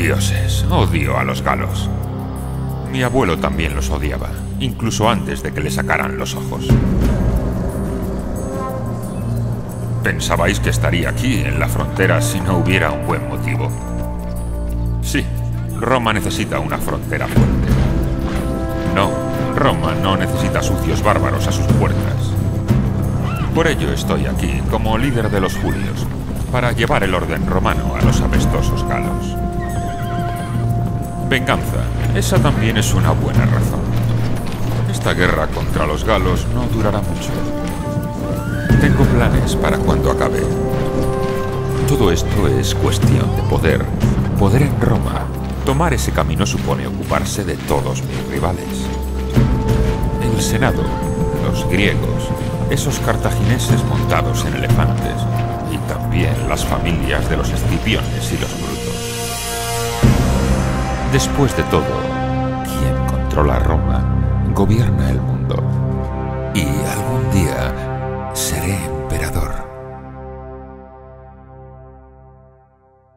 Dioses, odio a los galos. Mi abuelo también los odiaba, incluso antes de que le sacaran los ojos. Pensabais que estaría aquí, en la frontera, si no hubiera un buen motivo. Sí, Roma necesita una frontera fuerte. No, Roma no necesita sucios bárbaros a sus puertas. Por ello estoy aquí, como líder de los Julios, para llevar el orden romano a los apestosos galos. Venganza, esa también es una buena razón. Esta guerra contra los galos no durará mucho. Tengo planes para cuando acabe. Todo esto es cuestión de poder. Poder en Roma. Tomar ese camino supone ocuparse de todos mis rivales. El Senado, los griegos, esos cartagineses montados en elefantes y también las familias de los escipiones y los brutos. Después de todo, quien controla Roma gobierna el mundo. Y algún día seré emperador.